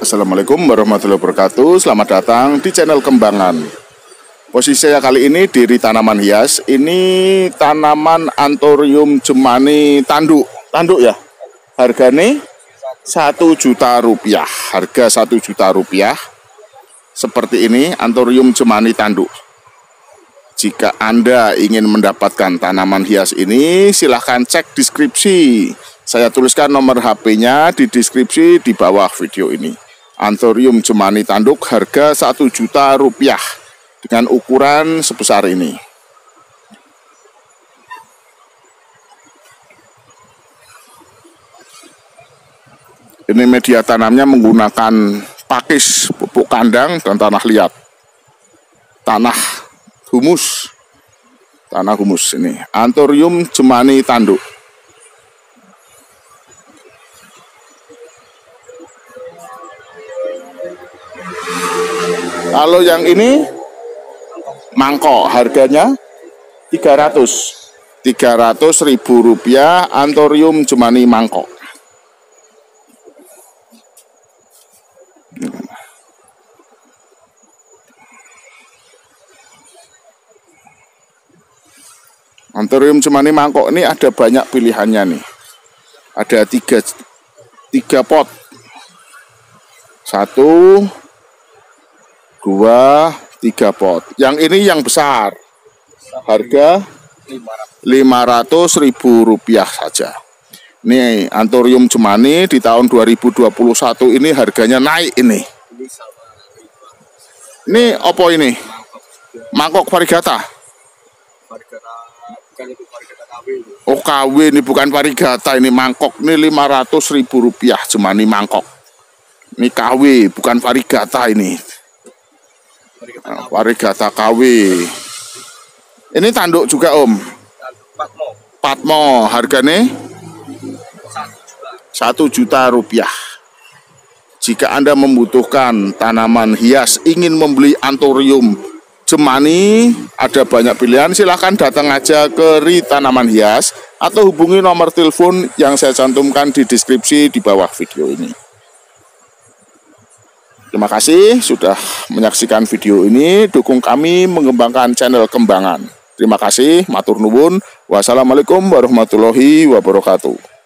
Assalamualaikum warahmatullahi wabarakatuh. Selamat datang di channel Kembangan. Posisi saya kali ini diri tanaman hias. Ini tanaman Anthurium jemani tanduk. Tanduk ya? Harganya satu juta rupiah. Harga satu juta rupiah. Seperti ini Anthurium jemani tanduk. Jika Anda ingin mendapatkan tanaman hias ini, silahkan cek deskripsi. Saya tuliskan nomor HP-nya di deskripsi di bawah video ini. Anthurium jemani tanduk harga 1 juta rupiah dengan ukuran sebesar ini. Ini media tanamnya menggunakan pakis pupuk kandang dan tanah liat. Tanah humus tanah humus ini anthurium jemani tanduk kalau yang ini mangkok harganya 300 300 ribu rupiah anthurium jemani mangkok Anthurium cemani mangkok ini ada banyak pilihannya nih. Ada tiga, tiga pot. Satu, dua, tiga pot. Yang ini yang besar. Harga 500 ribu rupiah saja. Ini Anthurium cemani di tahun 2021 ini harganya naik ini. Ini opo ini? Mangkok varigata. Oh KW ini bukan varigata ini mangkok ini 500 ribu rupiah cuma ini mangkok ini KW bukan varigata ini varigata KW ini tanduk juga om? Patmo. Patmo harganya? Satu juta rupiah. Jika anda membutuhkan tanaman hias ingin membeli antorium Jemani ada banyak pilihan silahkan datang aja ke Ri Tanaman Hias atau hubungi nomor telepon yang saya cantumkan di deskripsi di bawah video ini. Terima kasih sudah menyaksikan video ini. Dukung kami mengembangkan channel Kembangan. Terima kasih, matur nuwun. Wassalamualaikum warahmatullahi wabarakatuh.